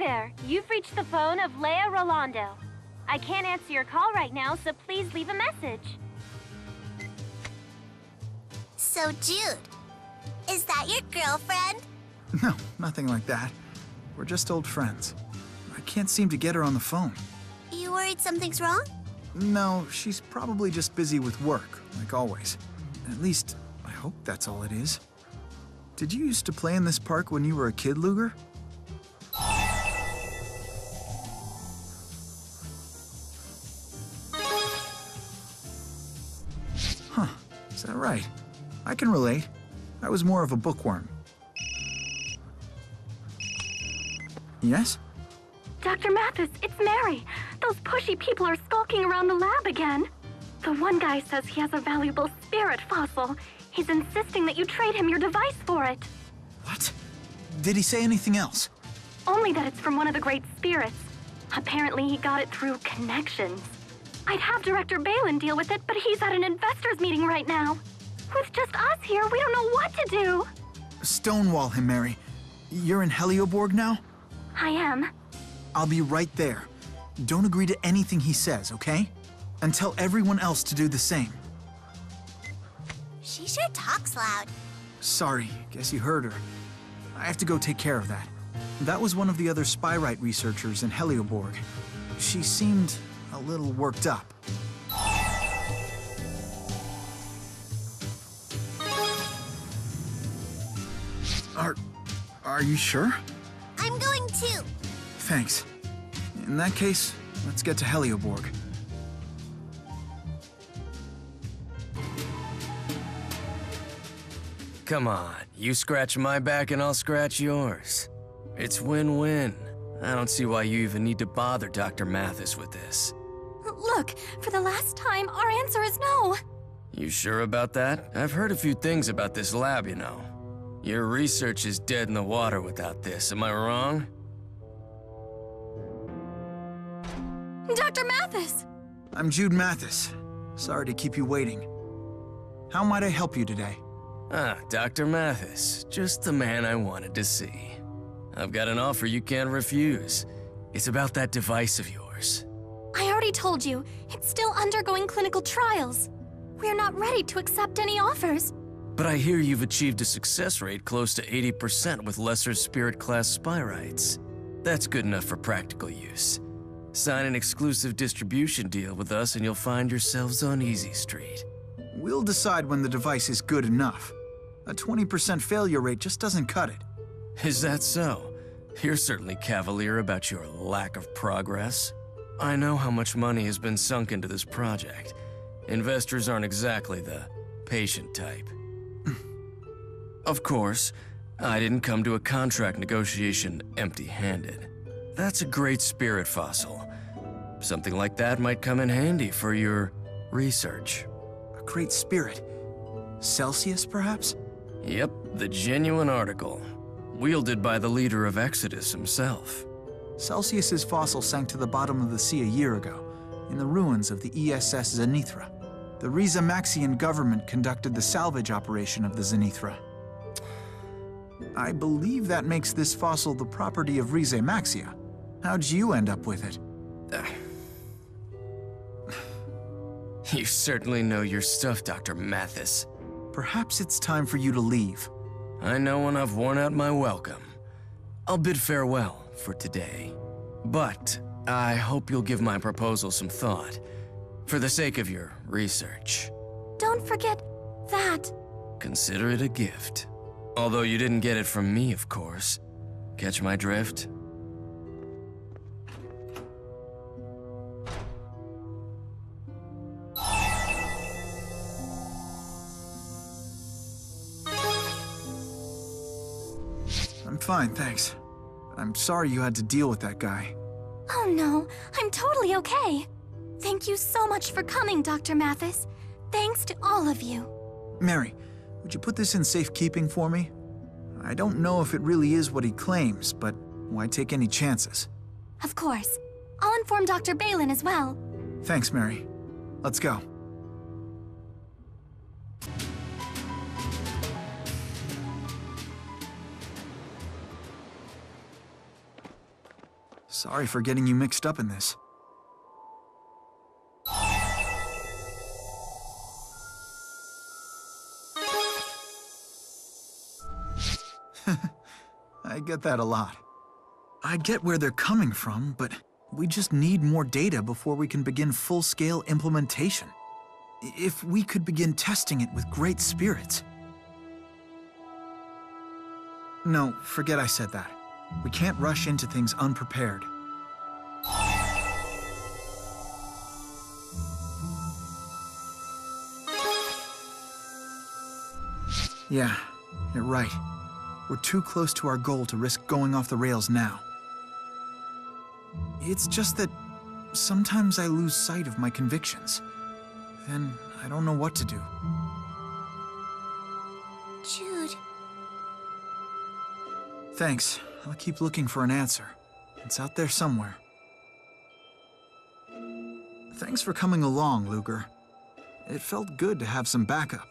there! You've reached the phone of Leia Rolando. I can't answer your call right now, so please leave a message. So, Jude, is that your girlfriend? No, nothing like that. We're just old friends. I can't seem to get her on the phone. You worried something's wrong? No, she's probably just busy with work, like always. At least, I hope that's all it is. Did you used to play in this park when you were a kid, Ludger? Is that right? I can relate. I was more of a bookworm. Yes? Dr. Mathis, it's Mary. Those pushy people are skulking around the lab again. The one guy says he has a valuable spirit fossil. He's insisting that you trade him your device for it. What? Did he say anything else? Only that it's from one of the great spirits. Apparently he got it through connections. I'd have Director Balan deal with it, but he's at an investors meeting right now. With just us here, we don't know what to do. Stonewall him, Mary. You're in Helioborg now? I am. I'll be right there. Don't agree to anything he says, okay? And tell everyone else to do the same. She sure talks loud. Sorry, guess you heard her. I have to go take care of that. That was one of the other Spyrite researchers in Helioborg. She seemed a little worked up. Are... are you sure? I'm going too. Thanks. In that case, let's get to Helioborg. Come on, you scratch my back and I'll scratch yours. It's win-win. I don't see why you even need to bother Dr. Mathis with this. Look, for the last time, our answer is no. You sure about that? I've heard a few things about this lab, you know. Your research is dead in the water without this, am I wrong? Dr. Mathis! I'm Jude Mathis. Sorry to keep you waiting. How might I help you today? Ah, Dr. Mathis. Just the man I wanted to see. I've got an offer you can't refuse. It's about that device of yours. I told you, it's still undergoing clinical trials. We're not ready to accept any offers. But I hear you've achieved a success rate close to 80% with lesser spirit class spyrites. That's good enough for practical use. Sign an exclusive distribution deal with us and you'll find yourselves on Easy Street. We'll decide when the device is good enough. A 20% failure rate just doesn't cut it. Is that so? You're certainly cavalier about your lack of progress. I know how much money has been sunk into this project. Investors aren't exactly the patient type. of course, I didn't come to a contract negotiation empty-handed. That's a great spirit fossil. Something like that might come in handy for your research. A great spirit. Celsius, perhaps? Yep, the genuine article. Wielded by the leader of Exodus himself. Celsius's fossil sank to the bottom of the sea a year ago, in the ruins of the ESS Zenithra. The Rieze Maxian government conducted the salvage operation of the Zenithra. I believe that makes this fossil the property of Rieze Maxia. How'd you end up with it? You certainly know your stuff, Dr. Mathis. Perhaps it's time for you to leave. I know when I've worn out my welcome. I'll bid farewell for today. But I hope you'll give my proposal some thought, for the sake of your research. Don't forget that. Consider it a gift. Although you didn't get it from me, of course. Catch my drift? I'm fine, thanks. I'm sorry you had to deal with that guy. Oh no, I'm totally okay. Thank you so much for coming, Dr. Mathis. Thanks to all of you. Mary, would you put this in safekeeping for me? I don't know if it really is what he claims, but why take any chances? Of course. I'll inform Dr. Balan as well. Thanks, Mary. Let's go. Sorry for getting you mixed up in this. I get that a lot. I get where they're coming from, but we just need more data before we can begin full-scale implementation. If we could begin testing it with great spirits. No, forget I said that. We can't rush into things unprepared. Yeah, you're right. We're too close to our goal to risk going off the rails now. It's just that sometimes I lose sight of my convictions. Then I don't know what to do. Thanks. I'll keep looking for an answer. It's out there somewhere. Thanks for coming along, Ludger. It felt good to have some backup.